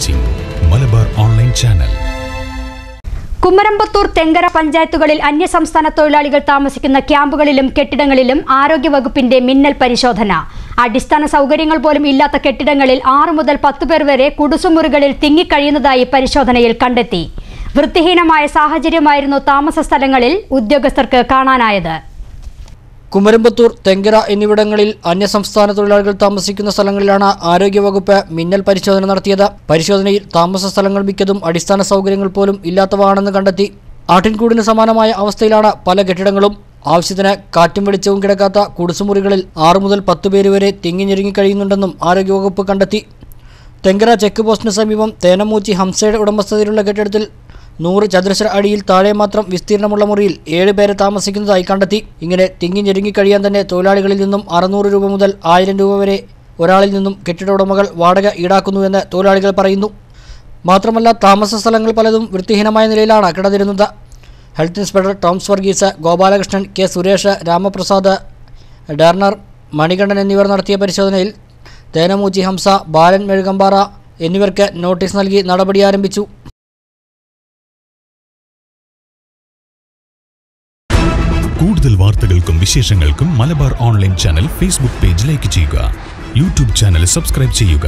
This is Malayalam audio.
Watching Malabar online channel. Kumarampathur Thenkara പഞ്ചായത്തുകളിൽ അന്യസംസ്ഥാന തൊഴിലാളികൾ താമസിക്കുന്ന ക്യാമ്പുകളിലും കെട്ടിടങ്ങളിലും ആരോഗ്യവകുപ്പിന്റെ മിന്നൽ പരിശോധന. അടിസ്ഥാന സൗകര്യങ്ങൾ പോലും ഇല്ലാത്ത കെട്ടിടങ്ങളിൽ ആറു മുതൽ പത്ത് പേർ വരെ കുടുസുമുറികളിൽ തിങ്ങിക്കഴിയുന്നതായി പരിശോധനയിൽ കണ്ടെത്തി. വൃത്തിഹീനമായ സാഹചര്യമായിരുന്നു താമസ സ്ഥലങ്ങളിൽ ഉദ്യോഗസ്ഥർക്ക് കാണാനായത്. കുമരമ്പത്തൂർ തെങ്കര എന്നിവിടങ്ങളിൽ അന്യസംസ്ഥാന തൊഴിലാളികൾ താമസിക്കുന്ന സ്ഥലങ്ങളിലാണ് ആരോഗ്യവകുപ്പ് മിന്നൽ പരിശോധന നടത്തിയത്. പരിശോധനയിൽ താമസ സ്ഥലങ്ങൾ മിക്കതും അടിസ്ഥാന സൗകര്യങ്ങൾ പോലും ഇല്ലാത്തവാണെന്ന് കണ്ടെത്തി. ആട്ടിൻകൂടിന് സമാനമായ അവസ്ഥയിലാണ് പല കെട്ടിടങ്ങളും. ആവശ്യത്തിന് കാറ്റും വെളിച്ചവും കിടക്കാത്ത കുടിസുമുറികളിൽ ആറു മുതൽ പത്ത് പേര് വരെ തിങ്ങി ഞെരുങ്ങി കഴിയുന്നുണ്ടെന്നും ആരോഗ്യവകുപ്പ് കണ്ടെത്തി. തെങ്കര ചെക്ക് പോസ്റ്റിന് സമീപം തേനമൂച്ചി ഹംസയുടെ ഉടമസ്ഥതയിലുള്ള കെട്ടിടത്തിൽ നൂറ് ചതുരശ്ര അടിയിൽ താഴെ മാത്രം വിസ്തീർണമുള്ള മുറിയിൽ ഏഴ് പേരെ താമസിക്കുന്നതായി കണ്ടെത്തി. ഇങ്ങനെ തിങ്ങി ഞെരുങ്ങി കഴിയാൻ തന്നെ തൊഴിലാളികളിൽ നിന്നും അറുന്നൂറ് രൂപ മുതൽ ആയിരം രൂപ വരെ ഒരാളിൽ നിന്നും കെട്ടിട ഉടമകൾ വാടക ഈടാക്കുന്നുവെന്ന് തൊഴിലാളികൾ പറയുന്നു. മാത്രമല്ല താമസ സ്ഥലങ്ങൾ പലതും വൃത്തിഹീനമായ നിലയിലാണ് കിടന്നിരുന്നത്. Health inspector Toms Varghese Gopalakrishnan K. Suresh Ramaprasad ഡർണർ Manikandan എന്നിവർ നടത്തിയ പരിശോധനയിൽ തേനമൂച്ചി ഹംസ ബാലൻ മെഴുകമ്പാറ എന്നിവർക്ക് നോട്ടീസ് നൽകി നടപടി ആരംഭിച്ചു. കൂടുതൽ വാർത്തകൾക്കും വിശേഷങ്ങൾക്കും Malabar online channel Facebook page like ചെയ്യുക. യൂട്യൂബ് ചാനൽ സബ്സ്ക്രൈബ് ചെയ്യുക.